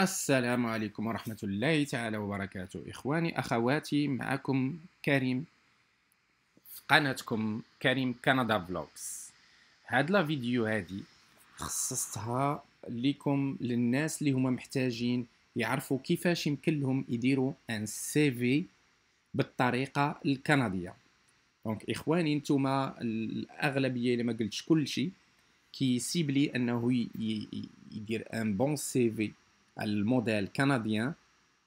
السلام عليكم ورحمة الله تعالى وبركاته. إخواني أخواتي معكم كريم في قناتكم كريم كندا فلوجز هاد لا فيديو هادي خصصتها لكم للناس اللي هما محتاجين يعرفوا كيفاش يمكن لهم يديروا ان سي في بالطريقة الكندية. دونك إخواني نتوما الأغلبية إلا ما قلتش كلشي كيسيبلي أنه يدير ان بون سي في. الموديل كنديان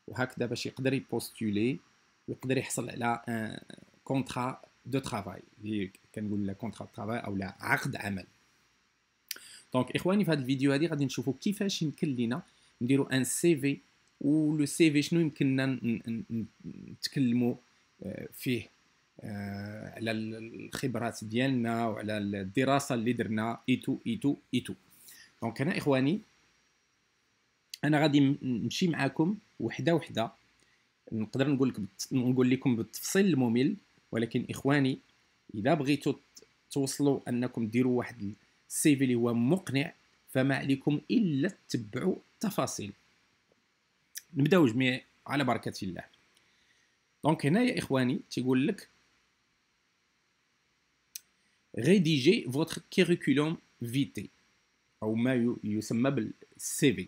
وهكذا باش يقدر يبوستولي ويقدر يحصل على ان كونترا دو ترافاي اللي كنقول لا كونترا ترافاي أو لا عقد عمل. دونك إخواني في هذا الفيديو هذه غادي نشوفوا كيفاش يمكن لينا نديروا ان سي في ولو سي في شنو يمكننا نتكلموا فيه على الخبرات ديالنا وعلى الدراسة اللي درنا ايتو ايتو ايتو دونك هنا إخواني أنا غادي نمشي معاكم وحدة وحدة. نقدر نقول لك نقول لكم بالتفصيل الممل ولكن إخواني إذا بغيتوا توصلوا أنكم ديروا واحد السيفي اللي هو مقنع فما عليكم إلا تتبعوا التفاصيل. نبداو جميع على بركة الله. دونك هنا يا إخواني تيقول لك rédiger votre curriculum vitae أو ما يسمى بالسي في.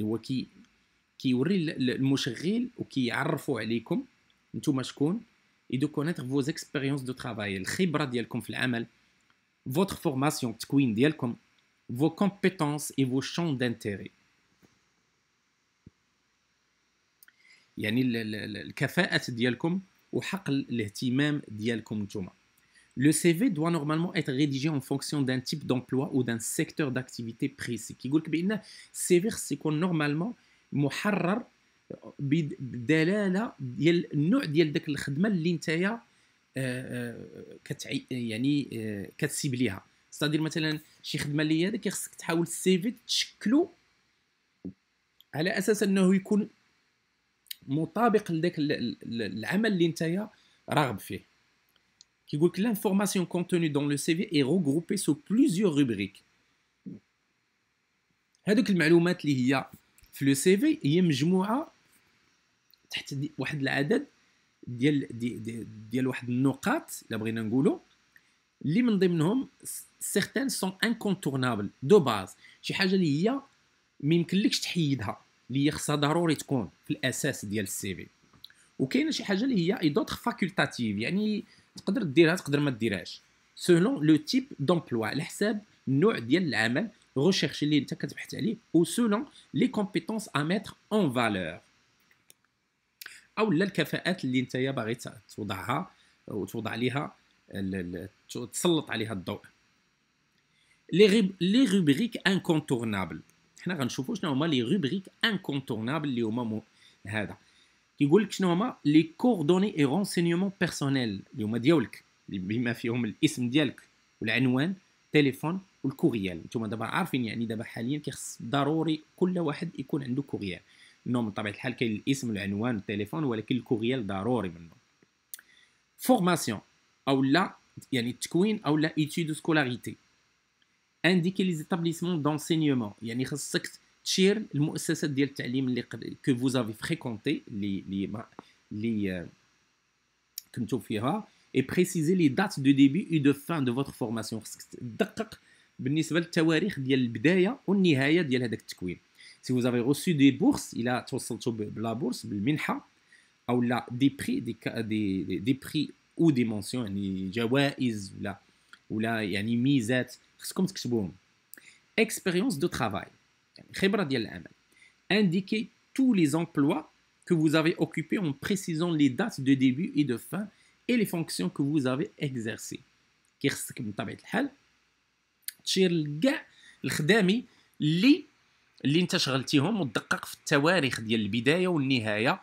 هو كي كيوري المشغل وكيعرفوا عليكم نتوما شكون et de connaître vos expériences de travail الخبره ديالكم في العمل votre formation التكوين ديالكم vos compétences et vos champs d'intérêt يعني الكفاءات ديالكم وحق الاهتمام ديالكم نتوما Le CV doit normalement être rédigé en fonction d'un type d'emploi ou d'un secteur d'activité précis. كيقول لك بان السي خص يكون نورمالمون محرر بدلاله ديال النوع ديال داك الخدمه اللي نتايا كتعي يعني كتسيب ليها ستادير مثلا شي خدمه اللي هذا كيخصك تحاول السي في تشكلو على اساس انه يكون مطابق لذاك العمل اللي نتايا راغب فيه كيقول لك l'information contenue dans le CV est regroupée sous plusieurs rubriques هذوك المعلومات اللي هي في لو سي في هي مجموعه تحت واحد العدد ديال ديال, ديال واحد النقاط الا بغينا نقولوا اللي من ضمنهم سيغتان سون انكونتورنابل دو باز شي حاجه اللي هي ما يمكنلكش تحيدها اللي هي خصها ضروري تكون في الاساس ديال السي في وكاينه شي حاجه اللي هي اي دوتر فاكولتاتيف يعني تقدر ديرها تقدر ما ديرهاش. سولون لو تيب دومبلوا على حساب النوع ديال العمل recherche اللي انت كتبحث عليه و selon les compétences à mettre en valeur. أو لا الكفاءات اللي انت باغي توضعها وتوضع عليها تسلط عليها الضوء. لي لي روبريك انكونتورنابل حنا غنشوفوا شنو هما لي روبريك انكونتورنابل اللي هما هذا. كيقول لك شنو هما؟ لي كوردوني اي رونسينيومون بيرسونيل. اللي هما ديالك. بما فيهم الاسم ديالك والعنوان تليفون والكوريال نتوما دابا عارفين يعني دابا حاليا كيخص ضروري كل واحد يكون عنده كوريال انه من طبيعه الحال كاين الاسم والعنوان والتليفون ولكن الكوريال ضروري منه فورماسيون أو لا يعني التكوين أو لا ايتود سكولاريتي انديكي لي زيتابليسمون دونسينيومون يعني خصك تشير المؤسسات ديال التعليم اللي كو فوز افي فريكونتي اللي اللي اللي كنتو فيها et préciser les dates de début et de fin de votre formation خصك تدقق بالنسبه للتواريخ ديال البدايه والنهايه ديال هذاك التكوين سي vous avez reçu des bourses الى توصلتوا بلا بورس بالمنحه او لا دي بري دي دي دي بري او دي مونسيون يعني جوائز ولا ولا يعني ميزات خصكم تكتبوهم اكسبيريونس دو ترافاي يعني خبره ديال العمل indiquez tous les emplois que vous avez occupés en précisant les dates de début et de fin et les fonctions que vous avez exercées كيخصك بطبيعه الحال تشير لكاع الخدامي اللي اللي انت شغلتيهم وتدقق في التواريخ ديال البدايه والنهايه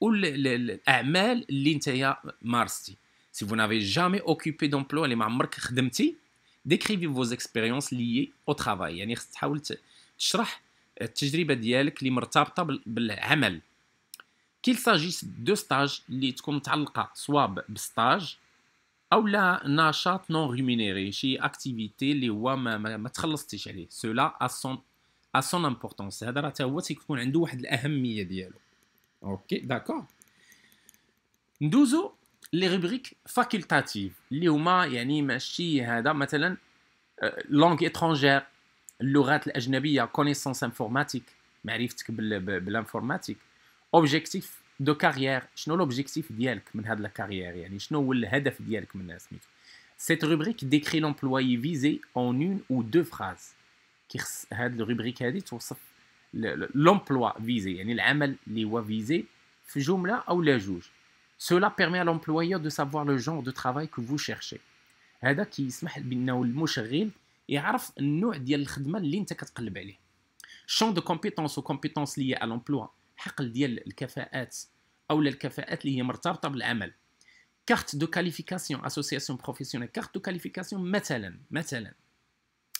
والاعمال اللي انت مارستي سي فو نافي جامي اوكوبي دومبلو اللي ما عمرك خدمتي ديكريفي فوز اكسبيريونس لي تشرح التجربة ديالك اللي مرتبطة بالعمل. كيل ساجيس دو ستاج اللي تكون متعلقة سوا بستاج أو لا نشاط نون ريمينيري شي اكتيفيتي اللي هو ما, ما, ما تخلصتيش عليه. سولا ا سون ا سون امبورطونس هذا راه هو تيكون عنده واحد الأهمية ديالو. أوكي داكور ندوزو لي روبريك فاكولتاتيف اللي هما يعني ماشي هذا مثلا لونغ اترونجير اللغات الاجنبيه كونيسونس انفورماتيك معرفتك بالانفورماتيك اوبجيكتيف دو كارير شنو لوبجيكتيف ديالك من هاد لا كارير يعني شنو هو الهدف ديالك من سميتو Cette rubrique décrit l'employé visé en une ou deux phrases. كيخص هاد الروبريك هادي توصف لومبلوا فيزي يعني العمل اللي هو فيزي في جمله او لا جوج Cela permet à l'employeur de savoir le genre de travail que vous cherchez. هذا كيسمح بانه المشغل يعرف النوع ديال الخدمة اللي انت كتقلب عليه. champ de compétences ou compétences liées à l'emploi. حقل ديال الكفاءات أو الكفاءات اللي هي مرتبطة بالعمل. كارت دو كاليفيكاسيون اسوسياسيون بروفيسيونيل كارت دو كاليفيكاسيون مثلا مثلا.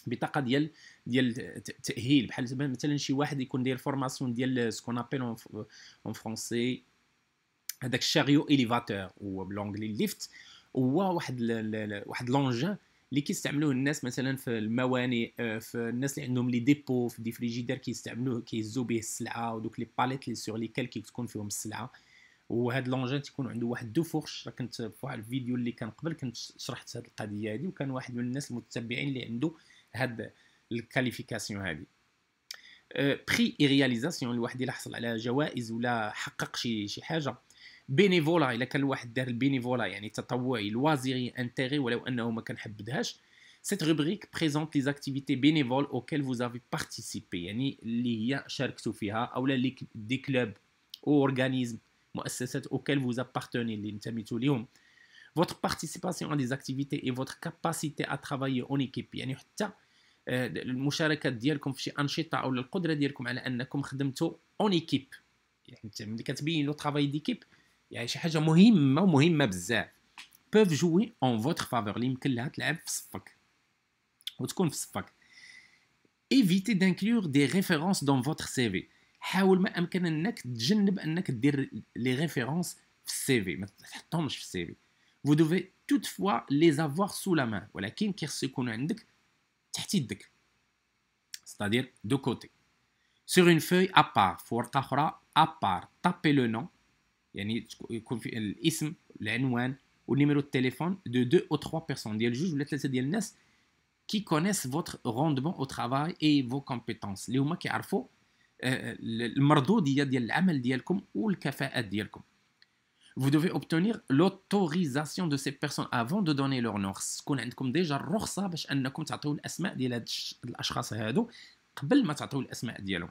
بطاقة ديال ديال التاهيل بحال مثلا شي واحد يكون داير فورماسيون ديال سكون ابيل اون فرونسي هذاك الشاريو اليفاتور هو بالونجلي ليفت هو واحد واحد لونجان اللي كيستعملوه الناس مثلا في الموانئ آه، في الناس اللي عندهم لي ديبو في دي فريجيدير كيستعملوه كيهزوا به السلعة ودوك لي باليت اللي سور ليكال كتكون فيهم السلعة. وهاد لونجان تيكون عنده واحد دو فورش. راه كنت في واحد الفيديو اللي كان قبل كنت شرحت هاد القضية هادي وكان واحد من الناس المتتبعين اللي عنده هاد الكاليفيكاسيون هادي. بري اي رياليزاسيون الواحد إلا حصل على جوائز ولا حقق شي شي حاجة بينيفولا إلا كان الواحد دار البينيفولا يعني تطوعي لوازيري انتيغي ولو أنه ما كنحبدهاش. Cette rubrique présente les activités bénévoles auxquelles vous avez participé يعني اللي هي شاركتوا فيها أو لا دي كلوب أو أورغانيزم مؤسسات auxquelles vous appartenez اللي انتميتوا ليهم. Votre participation à des activités et votre capacité à travailler en équipe يعني حتى المشاركات ديالكم في شي أنشطة أو القدرة ديالكم على أنكم خدمتوا اون ايكيب يعني ملي كتبين لو ترافاي ديكيب يعني شي حاجه مهمه ومهمه بزاف بوف جوي اون فوتر فافور اللي يمكن لها تلعب في صفك وتكون في صفك ايفيتي دانكلور دي ريفيرونس دون فوتر سي في حاول ما امكن انك تجنب انك دير لي ريفيرونس في السي في ما تحطهمش في السي في vous devez toutefois les avoir sous la main ولكن كيخص يكونوا عندك تحت يدك c'est-à-dire de côté sur une feuille à part في ورقه اخرى à part tapez le nom يعني يكون في الاسم العنوان والنيميرو التليفون دو دو او تخوا بيرسون ديال جوج ولا ثلاثه ديال الناس كي كونيس فوتر روندمون او ترافاي اي فو كومبيتونس اللي هما كيعرفوا المردوديه ديال العمل ديالكم والكفاءات ديالكم vous devez obtenir l'autorisation de ces personnes avant de donner leur nom تكون عندكم ديجا الرخصه باش انكم تعطيو الاسماء ديال هاد الاشخاص هادو قبل ما تعطيو الاسماء ديالهم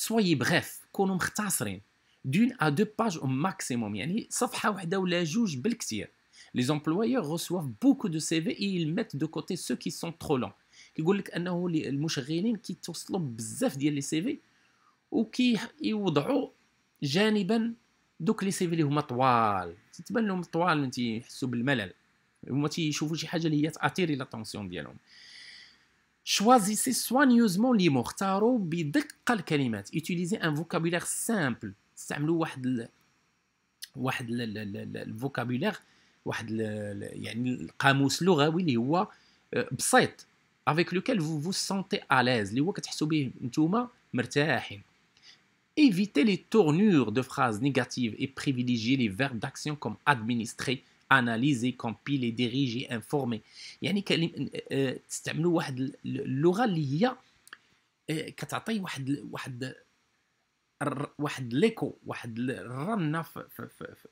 سوي بغيف كونوا مختصرين. دون ا دو باج أو ماكسيموم يعني صفحة واحدة ولا جوج بالكثير. لي زومبلويور ريسوف بوكو دو سي في اي ميت دو كوتي سو كي سون ترو لون كيقول لك أنه المشغلين كيتوصلوا بزاف ديال لي سي في وكي يوضعوا جانبا دوك لي سي في اللي هما طوال. تتبان لهم طوال تيحسوا بالملل. هما تيشوفوا شي حاجة اللي هي تاثيري لاتونسيون ديالهم. Choisissez soigneusement les mots اختاروا بدقة الكلمات utilisez un vocabulaire simple استعملوا واحد ال... واحد الفوكابولير واحد ال... يعني القاموس اللغوي اللي هو بسيط avec lequel vous vous sentez à l'aise اللي هو كتحسوا به نتوما مرتاحين Évitez les tournures de phrases négatives et privilégiez les verbes d'action comme administrer, analyser, compiler, diriger, informer. يعني كلمة تستعملوا واحد اللغة اللي هي كتعطي واحد واحد واحد ليكو واحد الرنة في, في,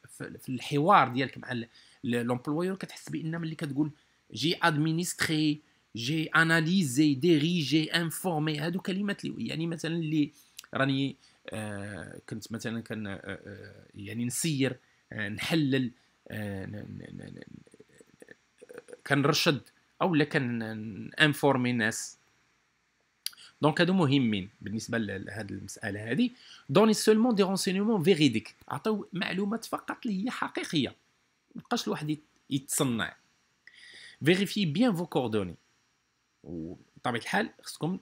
في, في الحوار ديالك مع لومبلويور كتحس بأن ملي كتقول جي ادمينستري جي اناليزي ديريجي انفورمي هادو كلمات اللي يعني مثلا اللي راني آه كنت مثلا كان آه آه يعني نسير آه نحلل آه كنرشد أو لا كان انفورمي الناس. دونك هادو مهمين بالنسبة لهذه المسألة هذه دوني سولمون دي رونسينمون فيريديك عطيو معلومات فقط اللي هي حقيقية. ما بقاش الواحد يتصنع. فيريفي بيان فو كوردوني وبطبيعة الحال خصكم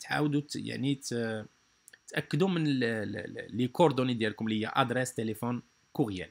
تعاودوا يعني تأكدوا من لي كوردوني ديالكم اللي هي ادريس تليفون كوريال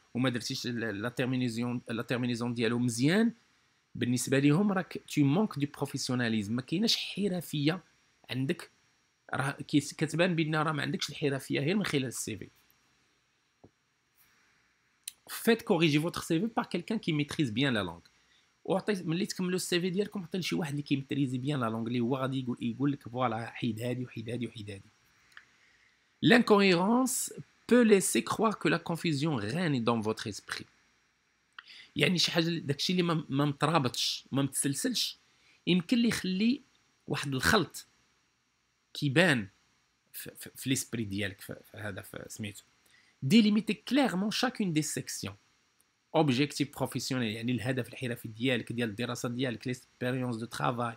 وما درتيش لا تيرمينيزون لا تيرمينيزون ديالو مزيان. بالنسبة لهم راك تو مونك دو بروفيسيوناليزم ما كايناش حرفية عندك. راه كتبان بان راه ما عندكش الحرفية غير من خلال السي في. فيت كوريجي فوتر سي في بار كيلكان كي ميتريز بيان لا لونغ وعطيت ملي تكملوا السي في ديالكم عطي لشي واحد اللي كيمتريزي بيان لا لونغ اللي هو غادي يقول يقول لك فوالا حيد هادي وحيد هادي وحيد هادي. L'incohérence peut laisser croire que la confusion règne dans votre esprit. يعني شي حاجه داكشي اللي ما مترابطش ما متسلسلش يمكن لي يخلي واحد الخلط كيبان في, في, في ليسبري ديالك في, في هذا في سميتو ديليميتي كليرمون شاكون دي سيكسيون اوبجيكتيف بروفيسيونيل يعني الهدف الحرفي ديالك ديال الدراسه ديالك ليسبيريونس دو ترافاي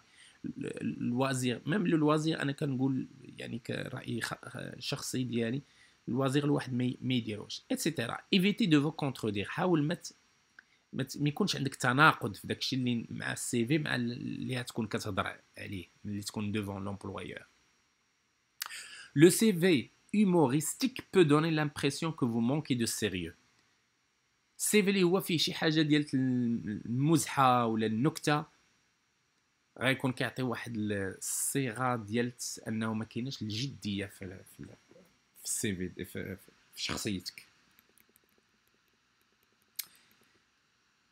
الوزير ميم لو الوزير انا كنقول يعني كراي شخصي ديالي الوزير الواحد ما يديروش اتسيتيرا ايفيتي دو فو كونترودير حاول ما ما يكونش عندك تناقض في داكشي اللي مع السي في مع اللي غتكون كتهضر عليه ملي تكون ديفون لومبلويور لو سي في humoristique peut donner l'impression que vous manquez de sérieux. السي في اللي هو فيه شي حاجة ديال المزحة ولا النكتة غيكون كيعطي واحد الصيغة ديال أنه ما كايناش الجدية في في السي في في شخصيتك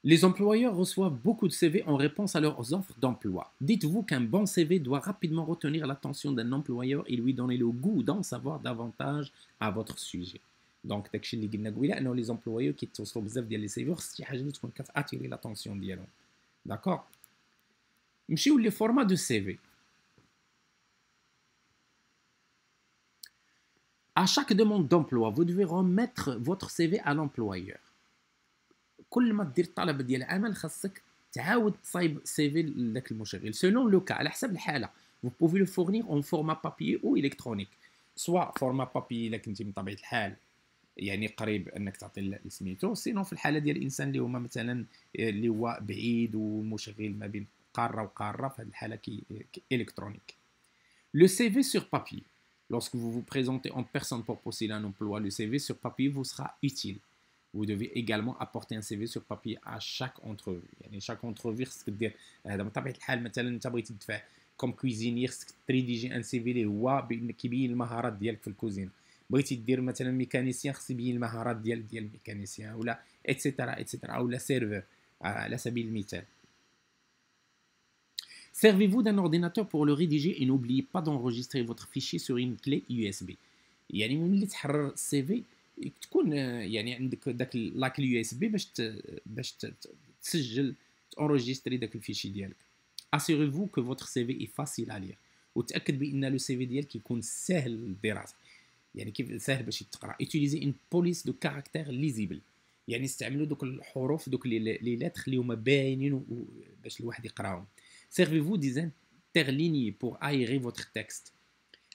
Les employeurs reçoivent beaucoup de CV en réponse à leurs offres d'emploi. Dites-vous qu'un bon CV doit rapidement retenir l'attention d'un employeur et lui donner le goût d'en savoir davantage à votre sujet. Donc, داكشي اللي قلنا قبيله انه لي زومبلويور كيتوصلوا بزاف ديال لي سيفي خص شي حاجه اللي تكون كتاتيري لاتونسيون ديالهم داكور نمشيو لي فورما دو سي في À chaque demande d'emploi, vous devez remettre votre CV à l'employeur. كل ما دير طلب ديال عمل خاصك تعاود تصايب سي في لذاك المشغل سولون لو كا على حسب الحاله vous pouvez le fournir en format papier ou électronique سواء فورما بابي الا كنتي من طبيعه الحال يعني قريب انك تعطي سميتو سينو في الحاله ديال الانسان اللي هما مثلا اللي هو بعيد والمشغل ما بين قاره وقاره في هذه الحاله كي الكترونيك لو سي في سور بابي lorsque vous vous présentez en personne pour postuler un emploi le CV sur papier vous sera utile vous devez également apporter un CV sur papier à chaque entrevue يعني chaque entrevue خصك دير هذا بطبيعه الحال مثلا انت بغيتي تدفع كوم كويزينير خصك تريديجي ان سي في اللي هو كيبين المهارات ديالك في الكوزينه بغيتي دير مثلا ميكانيسيان خص يبين المهارات ديال ديال الميكانيسيان ولا اتسيتيرا اتسيتيرا ولا سيرفر على سبيل المثال Servez-vous d'un ordinateur pour le rédiger et n'oubliez pas d'enregistrer votre fichier sur une clé USB. يعني ملي تحرر السي في تكون يعني عندك داك لاكل يو اس بي باش باش تسجل تونجستري داك الفيشي ديالك Assurez-vous que votre CV est facile à lire. وتاكد بان لو سي في ديالك يكون سهل الدراسه يعني كيف سهل باش يتقرا utiliser une police de caractère lisible يعني استعملوا دوك الحروف دوك لي لتر اللي هما باينين باش الواحد يقراهم servez-vous des interlignes pour aérer votre texte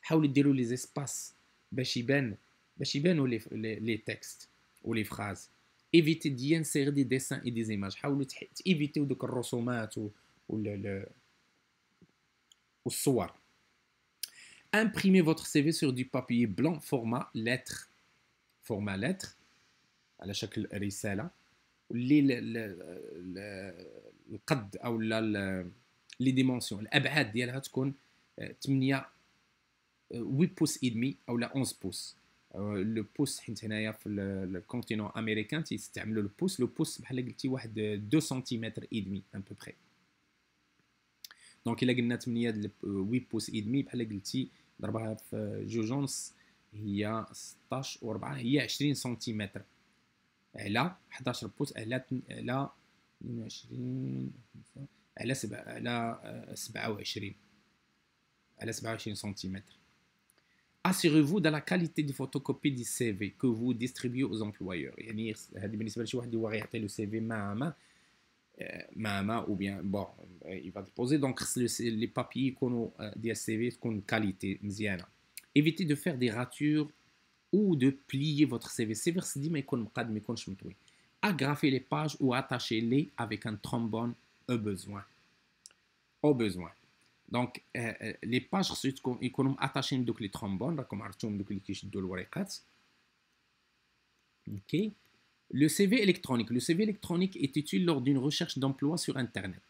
حاولوا ديروا لي زيسباس باش يبان باش يبانوا لي لي تكست ولي فراز ايفيتي دي انسير دي ديسان اي دي زيماج حاولوا تيفيتيو دوك الرسومات و والصور imprimez votre CV sur du papier blanc format lettre format lettre على شكل رساله واللي القد او لي ديمونسيون. الأبعاد ديالها تكون 8 8 بوس ادمي أو 11 بوس لو بوس حيت هنايا في الكونتينون امريكان تيستعملوا البوس لو بوس بحال قلتي واحد 2 سنتيمتر ادمي ان بو بري دونك إلا قلنا 8 8 بوس ادمي بحال قلتي ضربها في جوج ونص هي 16 و 4 هي 20 سنتيمتر. على 11 بوس على على 22 على 7 على 27 على 27 سنتيمتر Assurez-vous de la qualité du photocopie du CV que vous distribuez aux employeurs. يعني هذه بالنسبه لشي واحد اللي هو غيعطي له سي في مع ما مع ما ou bien bon il va déposer donc خص les papiers يكونوا ديال السي في تكون كاليتي مزيانه. Évitez de faire des ratures ou de plier votre CV. السي خص ديما يكون مقاد ما يكونش مطوي. Agrafez les pages ou attachez-les avec un trombone au besoin. Au besoin. دونك لي باج خصو يكونوا اتاشين دوك لي ترومبون راكم عرفتوهم دوك اللي كيشدوا الوريقات اوكي لو سي في الكترونيك لو سي في الكترونيك est utile lors d'une recherche d'emploi sur internet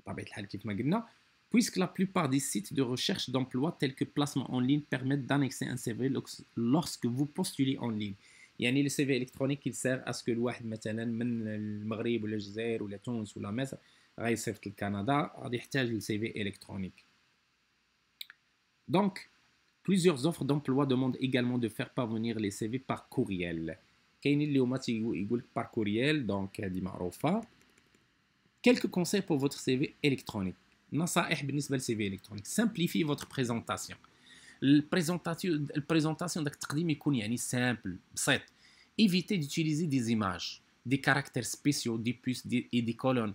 بطبيعه الحال كيف ما قلنا puisque la plupart des sites de recherche d'emploi tels que placement en ligne permettent d'annexer un CV lorsque vous postulez en ligne يعني لو سي في الكترونيك يسير اسكو الواحد مثلا من المغرب ولا الجزائر ولا تونس ولا مصر غيصيفط لكندا غادي يحتاج لسي في الكترونيك دونك plusieurs offres d'emploi demandent également de faire parvenir les CV par courriel كاينين اللي هما يقول par courriel دونك هذه معروفه quelques conseils pour votre CV électronique نصائح بالنسبه للسي في الكترونيك simplifiez votre présentation البريزونطاسيون البريزونطاسيون داك التقديم يكون يعني سامبل بسيط évitez d'utiliser des images des caractères spéciaux des puces et des colonnes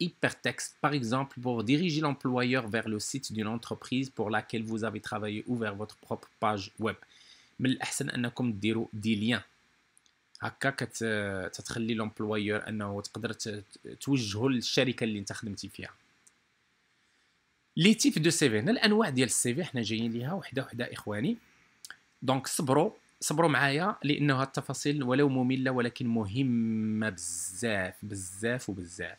hypertexte, par exemple, pour diriger l'employeur vers le site d'une entreprise pour laquelle vous avez travaillé ou vers votre propre page web. من الأحسن أنكم ديروا دي ليان هكا كتخلي لومبلويور انه تقدر توجهه للشركه اللي انت خدمتي فيها لي تيب دو سي في هنا الانواع ديال السي في حنا جايين ليها وحده وحده اخواني دونك صبروا صبروا معايا لانه التفاصيل ولو ممله ولكن مهمه بزاف بزاف وبزاف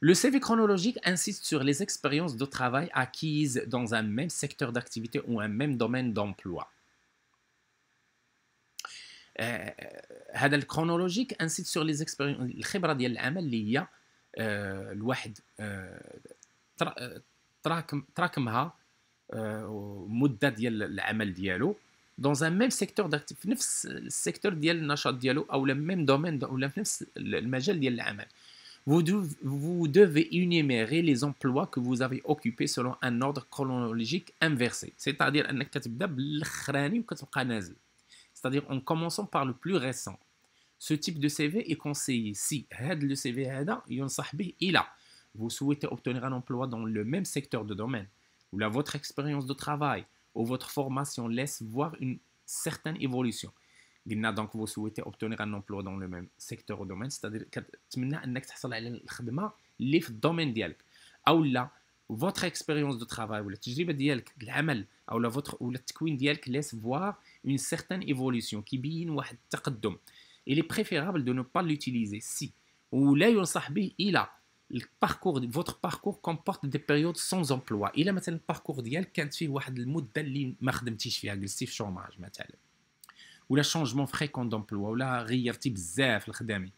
Le CV chronologique insiste sur les expériences de travail acquises dans un même secteur d'activité ou un même domaine d'emploi. هذا الكرونولوجيك انسيت سور لي زيكسبيريونس الخبره ديال العمل اللي هي الواحد تراكم تراكمها مده ديال العمل ديالو dans un même secteur d'activité في نفس السيكتور ديال النشاط ديالو او le même domaine ولا في نفس المجال ديال العمل vous devez, vous devez énumérer les emplois que vous avez occupés selon un ordre chronologique inversé c'est-à-dire انك كتبدا بالاخراني وكتبقى نازل c'est-à-dire en commençant par le plus récent ce type de CV est conseillé si هذا le CV هذا ينصح به الى vous souhaitez obtenir un emploi dans le même secteur de domaine ou la votre expérience de travail ou votre formation laisse voir une certaine évolution. donc vous souhaitez obtenir un emploi dans le même secteur ou domaine, c'est-à-dire que domaine Ou là, votre expérience de travail, ou la votre ou laisse voir une certaine évolution qui Il est préférable de ne pas l'utiliser si ou là il a الى الباركور votre parcours comporte des périodes sans emploi الا مثلا الباركور ديالك كانت فيه واحد المده اللي ما خدمتيش فيها جلستي في شوماج مثلا ولا شونجمون فريكون دومبلوا ولا غيرتي بزاف الخدامي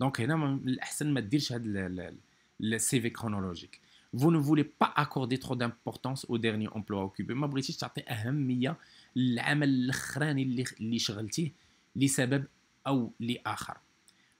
دونك هنا من الاحسن ما ديرش هذا السي في كرونولوجيك vous ne voulez pas accorder trop d'importance au dernier emploi occupé ما بغيتيش تعطي اهميه للعمل الاخراني اللي اللي شغلتيه لسبب او لاخر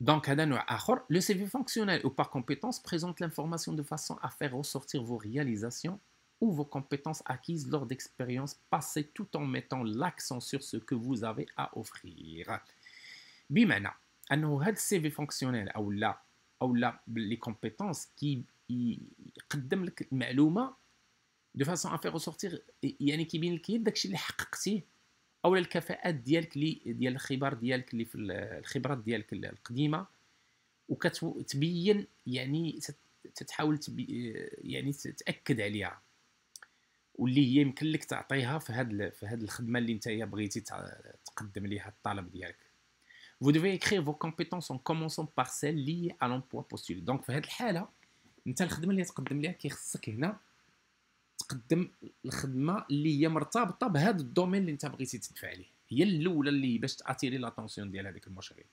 Donc, le CV fonctionnel ou par compétence présente l'information de façon à faire ressortir vos réalisations ou vos compétences acquises lors d'expériences passées tout en mettant l'accent sur ce que vous avez à offrir. بمعنى انه هذا السي في فونكسيونيل او لا او لا لي كومبيتونس كي يقدم لك المعلومه دو فاسون ا فير ريسورتير يعني كيبين لك داكشي اللي حققتيه أو الكفاءات ديالك اللي ديال الخبر ديالك اللي في الخبرات ديالك القديمة. وكتبين يعني تتحاول يعني تاكد عليها. واللي هي يمكن لك تعطيها في هاد في هاد الخدمة اللي انت بغيتي تقدم ليها الطلب ديالك. Vous devez écrire vos compétences en commençant par celles liées à l'emploi postulé. Donc في هذه الحالة انت الخدمة اللي تقدم ليها كيخصك هنا تقدم الخدمة اللي هي مرتبطة بهذا الدومين اللي انت بغيتي تدفع عليه. هي الأولى اللي باش تأتيري لاتونسيون ديال هذاك المشغل.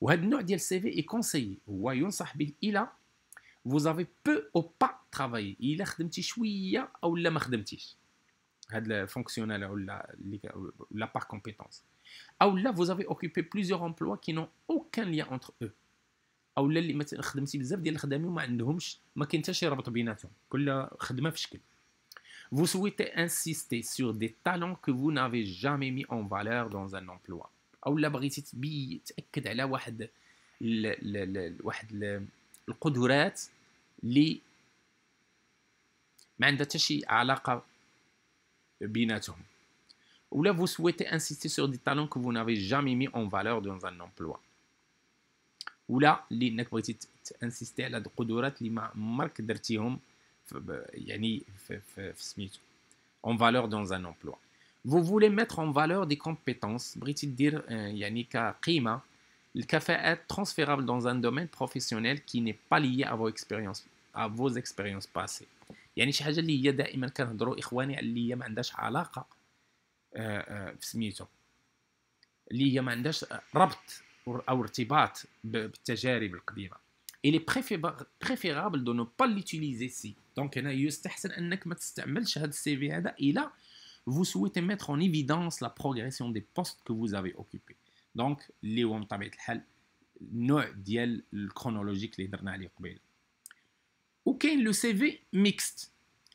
وهذا النوع ديال السي في اي كونسيي هو ينصح به إلى vous avez peu ou pas travaillé. الا خدمتي شوية أو لا ما خدمتيش. هاد الفونكسيونال ولا لا بار كومبيتونس أو لا vous avez occupé plusieurs emplois qui n'ont aucun lien entre eux. أو لا اللي مثلا خدمتي بزاف ديال الخدامين وما عندهمش ما كاين حتى شي ربط بيناتهم. كل خدمة في شكل. Vous souhaitez insister sur des talents que vous n'avez jamais mis en valeur dans un emploi. او لا بغيتي تبي تاكد على واحد ال ال ال واحد القدرات اللي ما عندها حتى شي علاقه بيناتهم ولا vous souhaitez insister sur des talents que vous n'avez jamais mis en valeur dans un emploi ولا اللي انك بغيتي تانسيستي على القدرات اللي ما عمرك درتيهم en valeur dans un emploi. Vous voulez mettre en valeur des compétences, dire يعني كقيمة الكفاءات transférables dans un domaine professionnel qui n'est pas lié à vos expériences à vos expériences passées. يعني شي حاجة اللي هي دائما كنهضروا إخواني اللي هي ما عندهاش علاقة في سميتو اللي هي ما عندهاش ربط أو ارتباط بالتجارب القديمة. Il est préférable de ne pas l'utiliser si دونك هنا يستحسن انك ما تستعملش هذا السي في هذا الى vous souhaitez mettre en évidence la progression des postes que vous avez occupés دونك اللي هو بطبيعه الحال النوع ديال الكرونولوجيك اللي درنا عليه قبيله وكاين لو سي في ميكست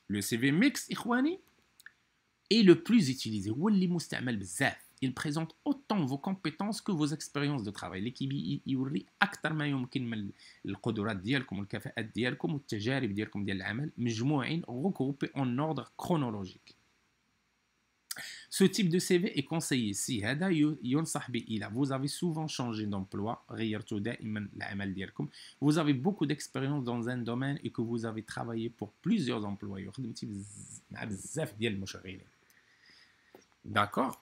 لو سي في ميكست اخواني اي لو بلوز utilisé هو اللي مستعمل بزاف il présente autant vos compétences que vos expériences de travail اللي كيوري اكثر ما يمكن من القدرات ديالكم والكفاءات ديالكم والتجارب ديالكم ديال العمل مجموعين regroupés en ordre chronologique Ce type de CV est conseillé si هذا ينصح به إلى vous avez souvent changé d'emploi غيرتوا دائما العمل ديالكم vous avez beaucoup d'expérience dans un domaine et que vous avez travaillé pour plusieurs employeurs خدمتي مع بزاف ديال المشغلين D'accord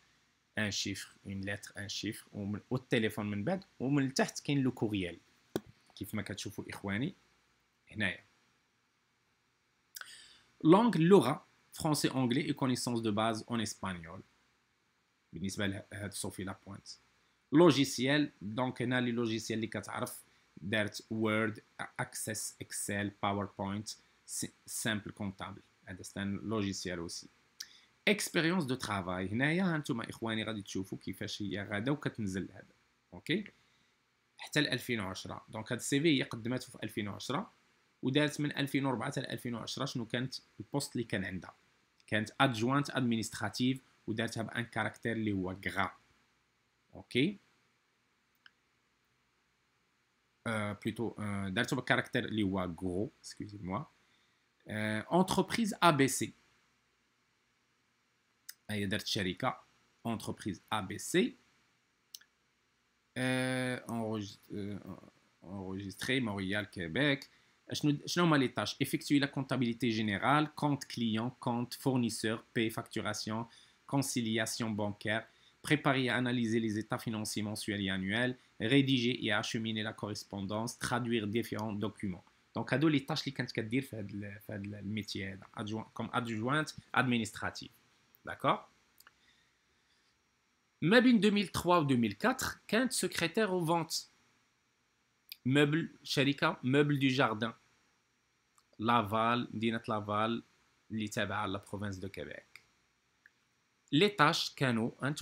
chiffre, une lettre, un chiffre, au téléphone من بعد ومن تحت كاين لو كوريال كيف ما كتشوفوا اخواني هنايا langue اللغة français anglais et connaissances de base en espagnol. بالنسبة لهاد صوفي لا بوينت logiciel دونك هنا لي لوجيسيال اللي كتعرف دارت وورد اكسس اكسل باوربوينت سامبل كونتابل هذا ستان لوجيسيال اوسي اكسبيريونس دو ترافاي هنايا هانتوما إخواني غادي تشوفوا كيفاش هي غادا وكتنزل هذا. أوكي حتى ل 2010 دونك هاد السي في هي قدمته في 2010 ودارت من 2004 حتى 2010 شنو كانت البوست اللي كان عندها. كانت ادجوانت ادمينستراتيف ودارتها بأن كاركتير اللي هو غرا أوكي euh, plutôt euh, d'alto caractère li wa gros, excusez-moi. Euh, entreprise ABC. هي درت شركة entreprise ABC. Euh, euh, enregistré Montréal, Québec. Je nomme les tâches. Effectuer la comptabilité générale, compte client, compte fournisseur, paie, facturation, conciliation bancaire, préparer et analyser les états financiers mensuels et annuels, rédiger et acheminer la correspondance, traduire différents documents. Donc, هادو les tâches اللي كانت كدير في هذا في هذا الميتي هذا comme adjointe administrative. D'accord Meuble 2003 ou 2004, Kent secrétaire aux ventes. Meubles Sharika, Meubles du jardin. Laval, Dinat Laval, à la province de Québec. Les tâches canaux, hein,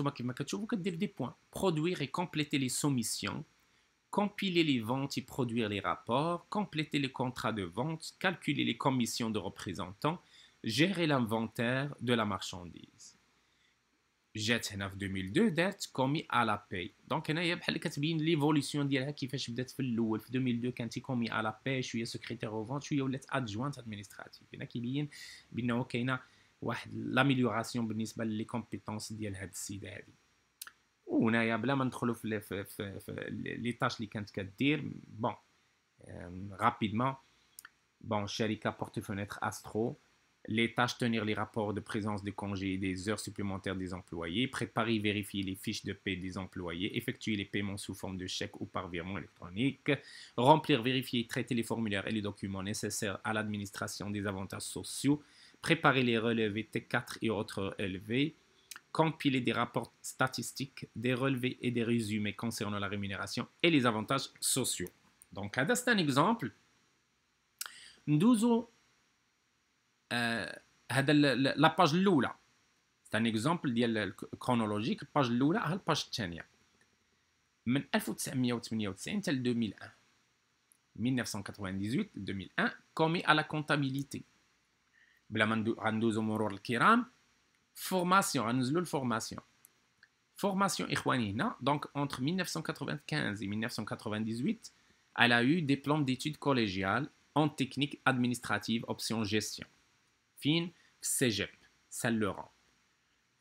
des points. Produire et compléter les soumissions, compiler les ventes et produire les rapports, compléter les contrats de vente, calculer les commissions de représentants, gérer l'inventaire de la marchandise جات هنا في 2002 دارت كومي à la paye دونك هنايا بحال كتبين ليفوليسيون ديالها كيفاش بدات في الاول في 2002 كانت كومي à la paye شويه سكرتير او فونت شويه ولات ادجوانت ادمينستراتيف هنا كيبين بانه كاينه واحد لاميليوراسيون بالنسبه لي كومبيتونس ديال هاد السيده هادي وهنايا بلا ما ندخلوا في, في, في, في لي تاش اللي كانت كدير بون رابيدمون بون شركه بورتي فونيتر استرو les tâches tenir les rapports de présence de congés et des heures supplémentaires des employés, préparer et vérifier les fiches de paie des employés, effectuer les paiements sous forme de chèque ou par virement électronique, remplir, vérifier traiter les formulaires et les documents nécessaires à l'administration des avantages sociaux, préparer les relevés T4 et autres relevés, compiler des rapports statistiques, des relevés et des résumés concernant la rémunération et les avantages sociaux. Donc, c'est un exemple. هذا لاباج الاولى c'est un exemple ديال chronologique الباج الاولى ها الباج الثانيه من 1998 حتى 2001 1998 2001 commis à la comptabilité بلا ما غندوزو مرور الكرام فورماسيون غنزلو الفورماسيون فورماسيون اخواني هنا دونك entre 1995 et 1998 elle a eu des plans d'études collégiales en technique administrative option gestion فين في السيجيب سان لوران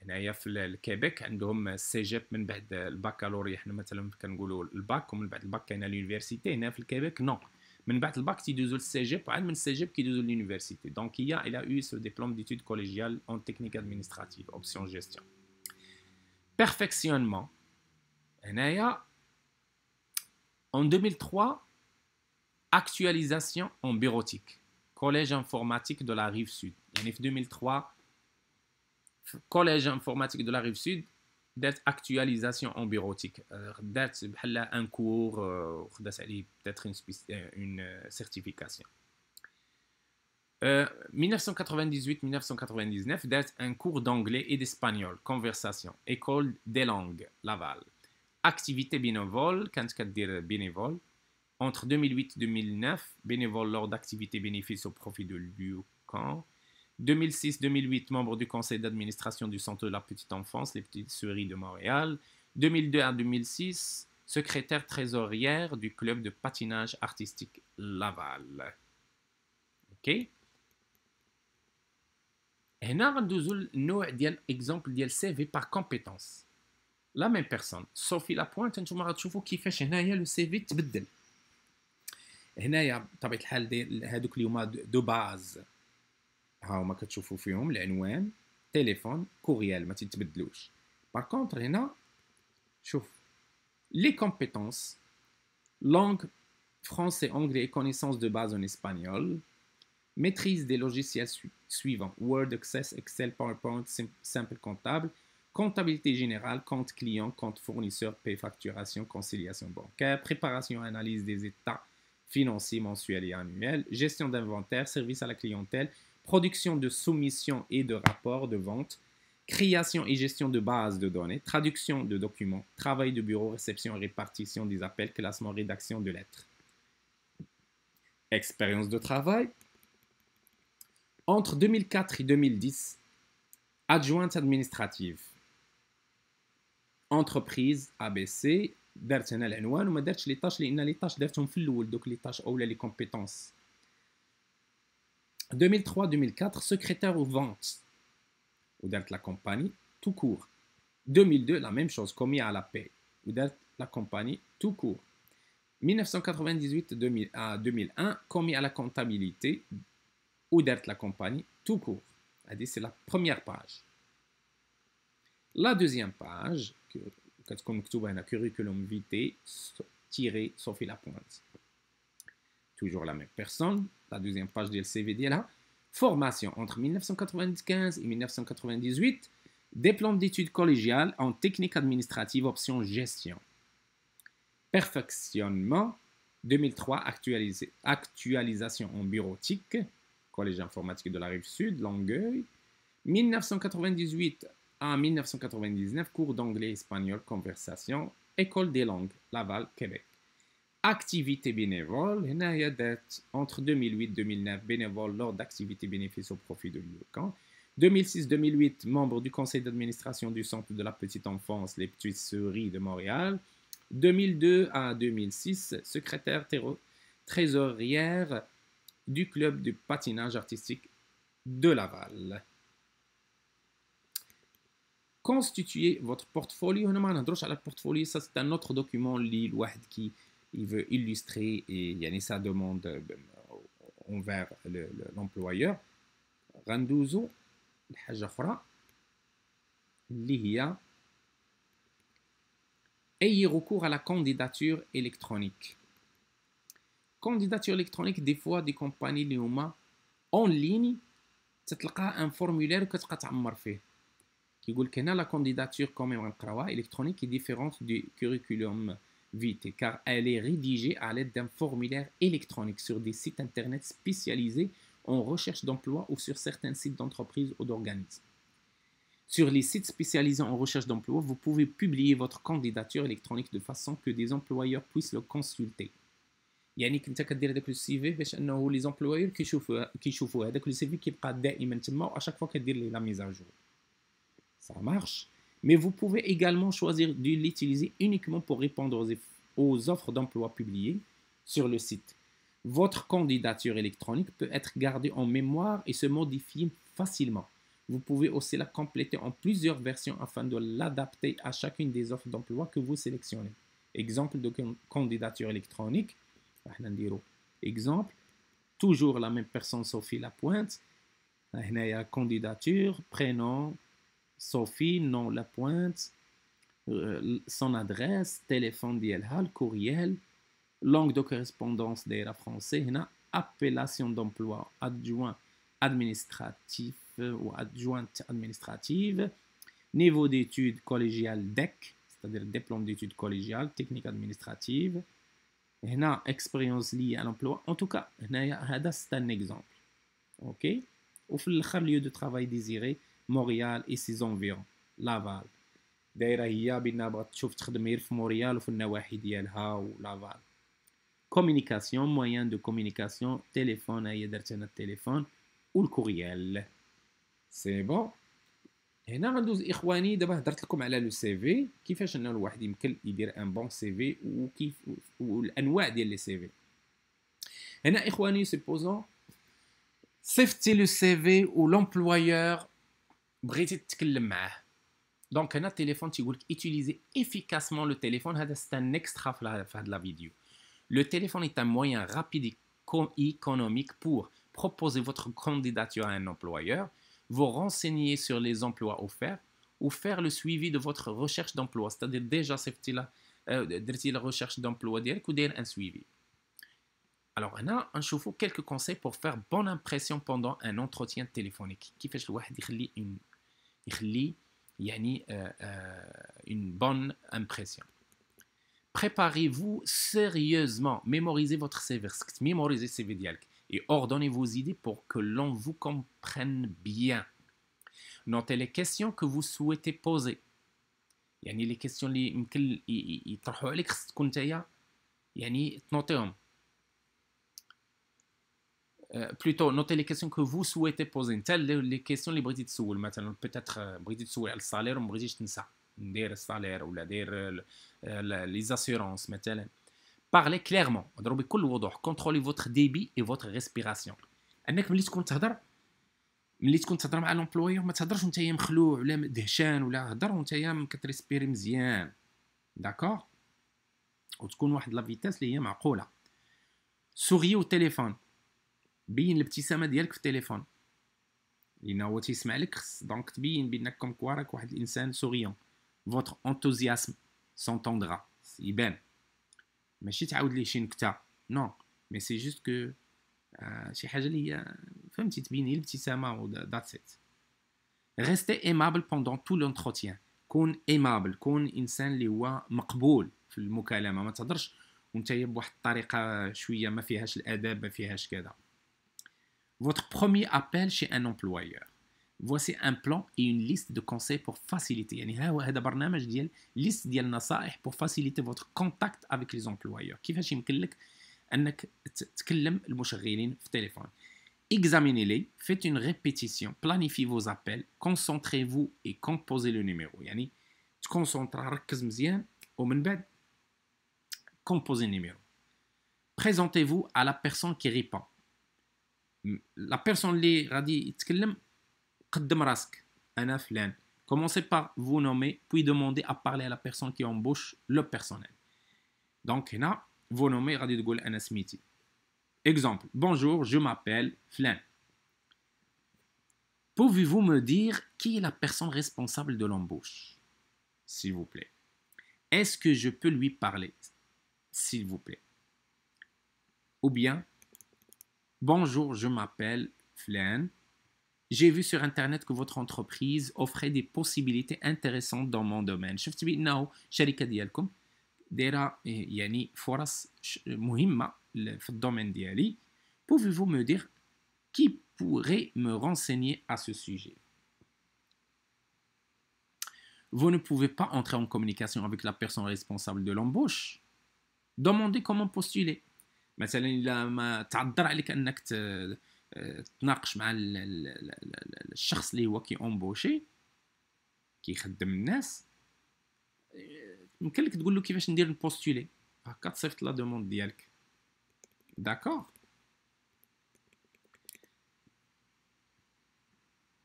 هنايا في الكيبيك عندهم السيجيب من بعد الباكالوريا حنا مثلا كنقولوا الباك ومن بعد الباك كاينه لونيفرسيتي هنا في الكيبيك نو من بعد الباك تيدوزو للسيجيب وعاد من السيجيب كيدوزو لونيفرسيتي دونك هي الى يو سو ديبلوم ديتود كوليجيال اون تكنيك ادمينستراتيف اوبسيون جيستيون بيرفكسيونمون هنايا en 2003 actualisation en bureautique collège informatique de la rive sud. En 2003 collège informatique de la rive sud d'être actualisation en bureautique d'être un cours peut-être une, une certification. 1998-1999 d'être un cours d'anglais et d'espagnol. Conversation. École des langues Laval. Activité bénévole quand dire bénévole entre 2008 et 2009 bénévole lors d'activités bénéfices au profit de l'UQAM 2006-2008, membre du conseil d'administration du Centre de la petite enfance, les petites souris de Montréal. 2002 à 2006, secrétaire trésorière du club de patinage artistique Laval. OK هنا غندوزو النوع ديال اكزومبل ديال سي par compétence la même personne صوفي لا بوينت انتم غتشوفوا كيفاش هنايا لو سي في تبدل هنايا بطبيعه الحال هذوك اللي هما دو باز ها هما كتشوفوا فيهم العنوان تليفون كوريال ما تتبدلوش بار كونتر هنا شوف لي كومبيتونس langue français, anglais et connaissances de base en espagnol, maîtrise des logiciels su suivants Word, Access, Excel, PowerPoint, simple comptable, comptabilité générale, compte client, compte fournisseur, paie, facturation, conciliation bancaire, préparation et analyse des états financiers mensuels et annuels, gestion d'inventaire, service à la clientèle, production de soumissions et de rapports de vente, création et gestion de bases de données, traduction de documents, travail de bureau, réception et répartition des appels, classement, rédaction de lettres. Expérience de travail. Entre 2004 et 2010, adjointe administrative. Entreprise ABC درت هنا العنوان وما درتش لي طاش لان لي طاش درتهم في الاول دوك لي طاش اولا لي كومبيتونس 2003 2004 secrétaire aux ventes ودارت la compagnie tout court 2002 la même chose commis à la paix ودارت la compagnie tout court 1998 2000 à 2001 commis à la comptabilité ودارت la compagnie tout court c'est la première page la deuxième page كتكون مكتوبه هنا curriculum vitae tiré Sophie Lapointe toujours la même personne la deuxième page du CV ديالها formation entre 1995 et 1998 diplôme d'études collégiales en technique administrative option gestion perfectionnement 2003 actualisation en bureautique collège informatique de la rive sud Longueuil 1998 en 1999, cours d'anglais espagnol conversation, école des langues, Laval, Québec. Activité bénévole, entre 2008-2009, bénévole lors d'activités bénéfices au profit de l'UOCAN. 2006-2008, membre du conseil d'administration du Centre de la petite enfance Les Petites Souris de Montréal. 2002 à 2006, secrétaire trésorière du club de patinage artistique de Laval constituer votre portfolio هنا ما نهضروش على portfolio ça c'est un autre document اللي الواحد qui il veut illustrer et يعني sa demande euh, envers l'employeur غندوزو لحاجه اخرى اللي هي اي recours à la candidature électronique candidature électronique des fois des compagnies اللي هما en ligne تتلقى ان فورمولير وكتبقى تعمر فيه يقول هنا la candidature quand même نقراوها électronique est différente du curriculum vitae car elle est rédigée à l'aide d'un formulaire électronique sur des sites internet spécialisés en recherche d'emploi ou sur certains sites d'entreprises ou d'organismes. Sur les sites spécialisés en recherche d'emploi, vous pouvez publier votre candidature électronique de façon que des employeurs puissent le consulter. يعني كنت كدير هذاك السي في باش انه لي زومبلويور كيشوفوا كيشوفوا هذاك السي في كيبقى دائما تما واشاك فوا كدير ليه لا ميز جور ça marche. Mais vous pouvez également choisir de l'utiliser uniquement pour répondre aux, offres d'emploi publiées sur le site. Votre candidature électronique peut être gardée en mémoire et se modifier facilement. Vous pouvez aussi la compléter en plusieurs versions afin de l'adapter à chacune des offres d'emploi que vous sélectionnez. Exemple de candidature électronique. Exemple, toujours la même personne Sophie Lapointe. Candidature, prénom, Sophie, nom la pointe, euh, son adresse, téléphone d'IELHAL, courriel, langue de correspondance la français, appellation d'emploi adjoint administratif euh, ou adjointe administrative, niveau d'études collégiales DEC, c'est-à-dire diplôme d'études collégiales, technique administrative, expérience liée à l'emploi. En tout cas, c'est un exemple. OK? Au lieu de travail désiré, مونريال اي سي زونفيرون لافال دايره هي بان بغات تشوف تخدم غير في مونريال وفي النواحي ديالها ولافال كومينيكاسيون موان دو كومينيكاسيون تليفون هي درت انا التليفون والكوريال سي بون هنا غندوز اخواني دابا هضرت لكم على لو سي في كيفاش انه الواحد يمكن يدير ان بون سي في وكيف والانواع ديال لي سي في هنا اخواني سيبوزون صيفطتي لو سي في ولومبلويور بغيتي تتكلم معاه دونك هنا التليفون تيقول لك ايتيليزي افيكاسمون لو تليفون هذا سي ان اكسترا في هذا لا فيديو Le téléphone est un moyen rapide et économique pour proposer votre candidature à un employeur, vous renseigner sur les emplois offerts ou faire le suivi de votre recherche d'emploi. C'est-à-dire déjà, c'est la recherche d'emploi ou un suivi. Alors, on a un quelques conseils pour faire bonne impression pendant un entretien téléphonique. Qui fait une, une bonne impression. Préparez-vous sérieusement, mémorisez votre CV, mémorisez CV et ordonnez vos idées pour que l'on vous comprenne bien. Notez les questions que vous souhaitez poser. يعني les questions اللي يمكن يطرحوا عليك خصك تكون نتايا يعني تنوطيهم plutôt notez les questions que vous souhaitez poser انت les questions اللي بغيتي تسول مثلا peut-être بغيتي تسول على الصالير وما بغيتيش تنسى ندير الصالير ولا دير لي زاسيرونس مثلا Parlez clairement اضربي بكل وضوح كونترولي فوتر ديبي اي فوتر ريسبيراسيون انك ملي تكون تهضر ملي تكون تهضر مع لومبلويور ما تهضرش وانت مخلوع ولا دهشان ولا هضر وانت كتريسبيري مزيان داكور وتكون واحد لا فيتاس اللي هي معقوله سوري او تليفون بين الابتسامة ديالك في التليفون. لأن هو تيسمع لك دونك تبين بأنك كوم كوا راك واحد الإنسان سوريون فوتر انتوزياسم سونتوندرا يبان. ماشي تعاود ليه شي نكتة. نو مي سي جوست كو شي حاجة اللي هي فهمتي؟ تبين هي الابتسامه ذاتس ات ريستي ايمابل بوندون تو لونتروتيان كون ايمابل كون إنسان اللي هو مقبول في المكالمة. ما تهضرش وانت بواحد الطريقة شوية ما فيهاش الآداب ما فيهاش كذا. Votre premier appel chez un employeur. Voici un plan et une liste de conseils pour faciliter. يعني ها هو هذا برنامج ديال ليست ديال النصائح pour faciliter votre contact avec les employeurs. كيفاش يمكن لك انك تكلم المشغلين في التليفون. Examinez-les, faites une répétition, planifiez vos appels, concentrez-vous et composez le numéro. يعني تكونسونطرا ركز مزيان ومن بعد composez le numéro. Présentez-vous à la personne qui répond. La personne اللي غادي يتكلم قدم راسك انا فلان commencez par vous nommer puis demandez à parler à la personne qui embauche le personnel donc هنا vous nommez غادي تقول انا سميتي exemple bonjour je m'appelle flan Pouvez-vous me dire qui est la personne responsable de l'embauche S'il vous plaît. Est-ce que je peux lui parler S'il vous plaît. Ou bien, Bonjour, je m'appelle Flan. J'ai vu sur internet que votre entreprise offrait des possibilités intéressantes dans mon domaine. شفت بانه الشركه ديالكم دايره يعني فرص مهمه في الدومين ديالي. Pouvez-vous me dire qui pourrait me renseigner à ce sujet Vous ne pouvez pas entrer en communication avec la personne responsable de l'embauche. Demandez comment postuler. مثلا إلا ما تعذر عليك أنك تناقش مع الشخص اللي هو كي اونبوشي كيخدم الناس. يمكن لك تقول له كيفاش ندير نبوستولي. هكا تصيفط لا دوموند ديالك. داكور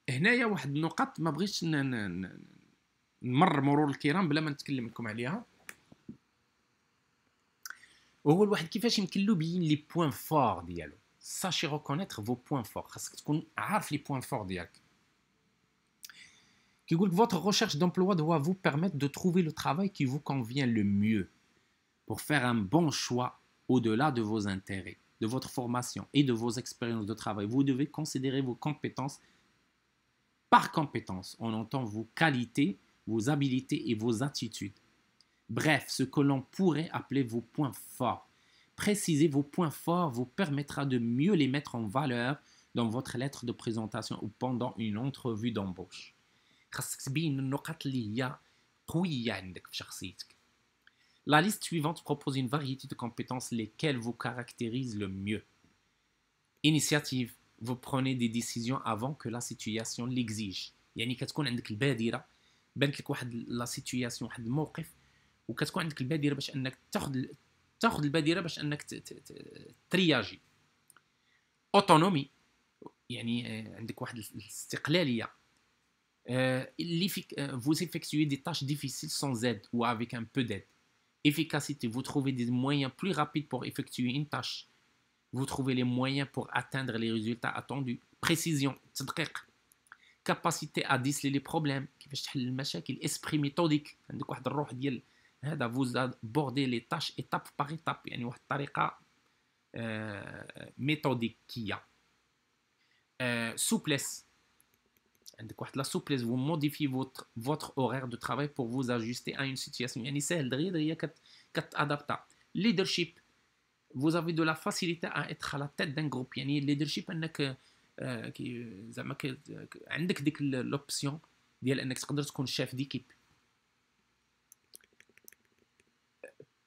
هنايا واحد النقط ما بغيتش نمر مرور الكرام بلا ما نتكلم لكم عليها. وهو الواحد كيفاش يمكن له يبين لي بوين فور ديالو ساشي ريكونيتر فو بوين فور خاصك تكون عارف لي بوين فور ديالك كيقول لك votre recherche d'emploi doit vous permettre de trouver le travail qui vous convient le mieux pour faire un bon choix au-delà de vos intérêts, de votre formation et de vos expériences de travail. Vous devez considérer vos compétences par compétences. On entend vos qualités, vos habilités et vos attitudes. Bref, ce que l'on pourrait appeler vos points forts. Préciser vos points forts vous permettra de mieux les mettre en valeur dans votre lettre de présentation ou pendant une entrevue d'embauche. La liste suivante propose une variété de compétences lesquelles vous caractérisent le mieux. Initiative. Vous prenez des décisions avant que la situation l'exige. يعني كتكون عندك البادره بانت لك واحد لا سيتوياسيون واحد الموقف وكتكون عندك البادره باش انك تاخذ تاخذ البادره باش انك ترياجي اوتونومي يعني آه، عندك واحد الاستقلاليه اللي فيك vous effectuez des tâches difficiles sans aide ou avec un peu d'aide Efficacité, vous trouvez des moyens plus rapides pour effectuer une tâche. Vous trouvez les moyens pour atteindre les résultats attendus. Précision, تدقيق. Capacité à déceler les problèmes. كيفاش تحل المشاكل. Esprit méthodique. عندك واحد الروح ديال هذا vous abordez les tâches étape par étape يعني واحد الطريقة méthodique souplesse la souplesse vous modifiez votre votre horaire de travail pour vous ajuster à une situation يعني سهل دغيا دغيا كتادابتا leadership vous avez de la facilité à être à la tête d'un groupe يعني leadership انك زعما عندك ديك l'option ديال انك تقدر تكون chef d'équipe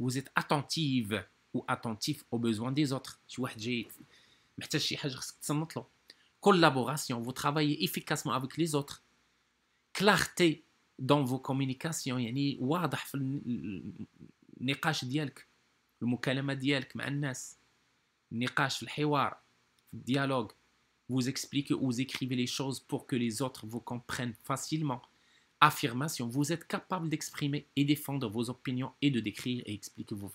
vous êtes attentive ou attentif aux besoins des autres شي واحد جاي محتاج شي حاجه خصك تصنت له collaboration vous travaillez efficacement avec les autres clarté dans vos communications يعني واضح في النقاش ديالك المكالمه ديالك مع الناس النقاش في الحوار في الديالوج vous expliquez ou vous écrivez les choses pour que les autres vous comprennent facilement affirmation vous êtes capable d'exprimer et défendre vos opinions et de décrire et expliquer vos,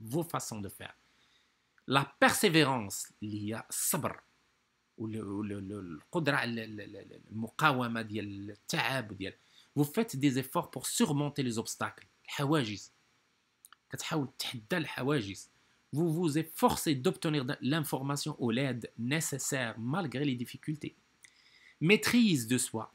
vos façons de faire la persévérance اللي هي الصبر والقدره على المقاومه ديال التعب ديال vous faites des efforts pour surmonter les obstacles الحواجز كتحاول تحدى الحواجز vous vous efforcez d'obtenir l'information ou l'aide nécessaire malgré les difficultés maîtrise de soi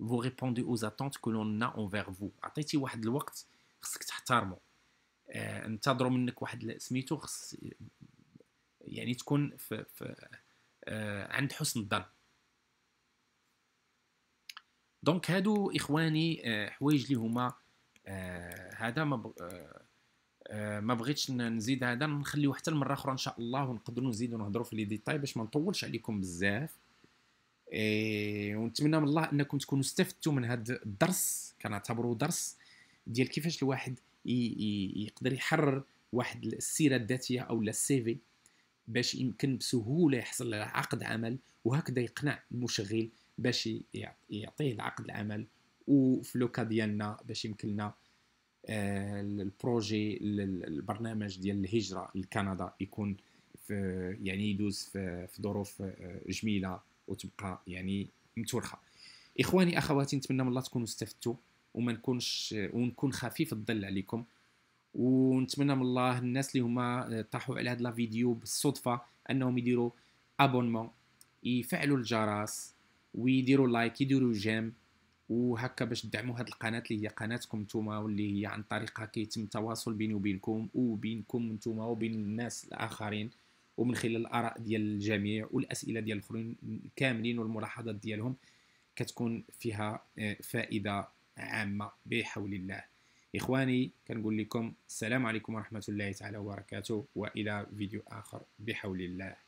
vous répondez aux attentes que l'on a envers vous. عطيتي واحد الوقت خصك تحترمه آه انتظروا منك واحد سميتو خص يعني تكون في, في آه عند حسن الظن. دونك هادو إخواني آه حوايج اللي هما آه هذا ما آه ما بغيتش نزيد هذا نخليو حتى المره أخرى إن شاء الله ونقدروا نزيدوا نهضروا في لي ديتاي باش ما نطولش عليكم بزاف. إيه ونتمنى من الله أنكم تكونوا استفدتوا من هذا الدرس. كنعتبروه درس ديال كيفاش الواحد يقدر يحرر واحد السيرة الذاتية أو السي في باش يمكن بسهولة يحصل على عقد عمل وهكذا يقنع المشغل باش يعطيه العقد العمل. وفي لوكا ديالنا باش يمكن لنا آه، البروجي البرنامج ديال الهجرة لكندا يكون في يعني يدوز في, في ظروف آه، جميلة. وتبقى يعني متورخه إخواني أخواتي نتمنى من الله تكونوا استفدتوا وما نكونش ونكون خفيف الظل عليكم. ونتمنى من الله الناس اللي هما طاحوا على هذا لا فيديو بالصدفة أنهم يديروا ابونمون يفعلوا الجرس ويديروا لايك يديروا جيم. وهكا باش تدعموا هذه القناة اللي هي قناتكم نتوما واللي هي عن طريقها كيتم التواصل بيني وبينكم وبينكم نتوما وبين الناس الآخرين. ومن خلال الآراء ديال الجميع والأسئلة ديال الآخرين كاملين والملاحظات ديالهم كتكون فيها آه، فائدة عامة بحول الله. إخواني كنقول لكم السلام عليكم ورحمة الله تعالى وبركاته وإلى فيديو آخر بحول الله.